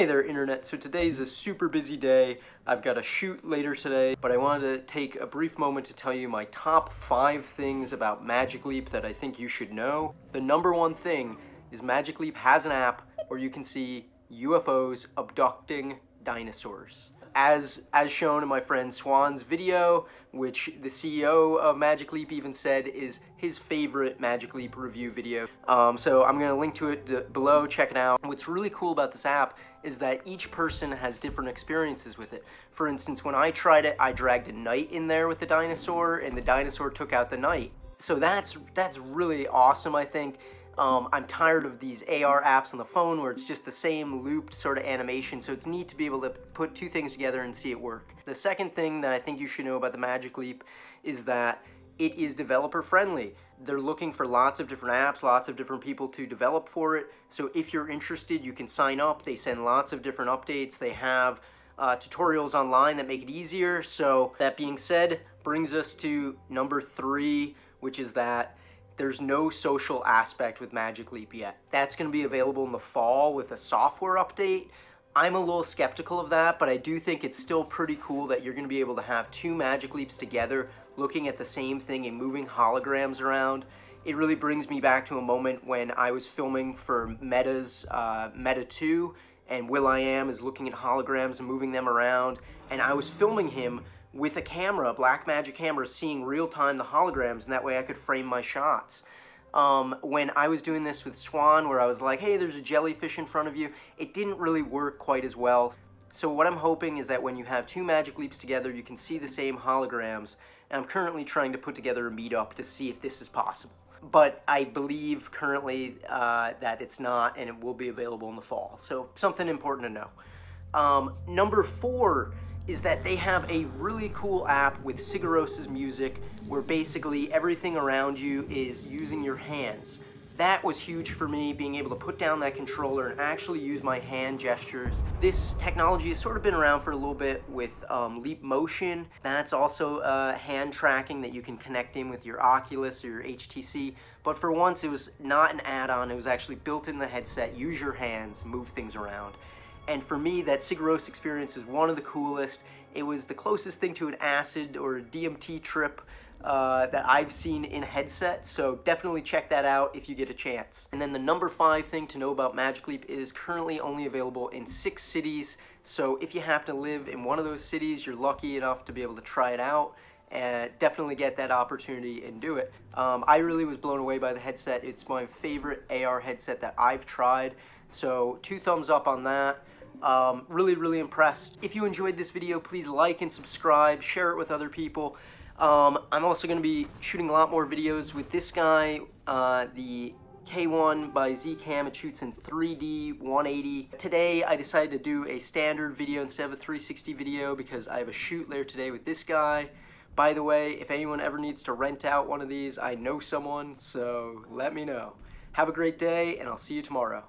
Hey there internet, so today's a super busy day. I've got a shoot later today, but I wanted to take a brief moment to tell you my top five things about Magic Leap that I think you should know. The number one thing is Magic Leap has an app where you can see UFOs abducting dinosaurs as as shown in my friend Swan's video, which the CEO of Magic Leap even said is his favorite Magic Leap review video. Um, so I'm gonna link to it below, check it out. What's really cool about this app is that each person has different experiences with it. For instance, when I tried it, I dragged a knight in there with the dinosaur and the dinosaur took out the knight. So that's that's really awesome, I think. Um, I'm tired of these AR apps on the phone where it's just the same looped sort of animation, so it's neat to be able to put two things together and see it work. The second thing that I think you should know about the Magic Leap is that it is developer friendly. They're looking for lots of different apps, lots of different people to develop for it. So if you're interested, you can sign up. They send lots of different updates. They have uh, tutorials online that make it easier. So that being said, brings us to number three, which is that there's no social aspect with Magic Leap yet. That's going to be available in the fall with a software update. I'm a little skeptical of that, but I do think it's still pretty cool that you're going to be able to have two Magic Leaps together looking at the same thing and moving holograms around. It really brings me back to a moment when I was filming for Meta's uh, Meta 2 and will.i.am is looking at holograms and moving them around and I was filming him with a camera, a Blackmagic camera, seeing real time the holograms, and that way I could frame my shots. Um, when I was doing this with Swan, where I was like, hey, there's a jellyfish in front of you, it didn't really work quite as well. So what I'm hoping is that when you have two Magic Leaps together, you can see the same holograms, and I'm currently trying to put together a meetup to see if this is possible. But I believe currently uh, that it's not, and it will be available in the fall. So something important to know. Um, number four, is that they have a really cool app with Sigur music where basically everything around you is using your hands. That was huge for me, being able to put down that controller and actually use my hand gestures. This technology has sort of been around for a little bit with um, Leap Motion. That's also uh, hand tracking that you can connect in with your Oculus or your HTC. But for once, it was not an add-on. It was actually built in the headset. Use your hands, move things around. And for me, that Sigur Rós experience is one of the coolest. It was the closest thing to an acid or a DMT trip uh, that I've seen in a headset, so definitely check that out if you get a chance. And then the number five thing to know about Magic Leap is currently only available in six cities, so if you happen to live in one of those cities, you're lucky enough to be able to try it out definitely get that opportunity and do it. Um, I really was blown away by the headset. It's my favorite AR headset that I've tried, so two thumbs up on that. Um, really, really impressed. If you enjoyed this video, please like and subscribe, share it with other people. Um, I'm also going to be shooting a lot more videos with this guy, uh, the K1 by Zcam. It shoots in 3D 180. Today I decided to do a standard video instead of a 360 video because I have a shoot later today with this guy. By the way, if anyone ever needs to rent out one of these, I know someone, so let me know. Have a great day, and I'll see you tomorrow.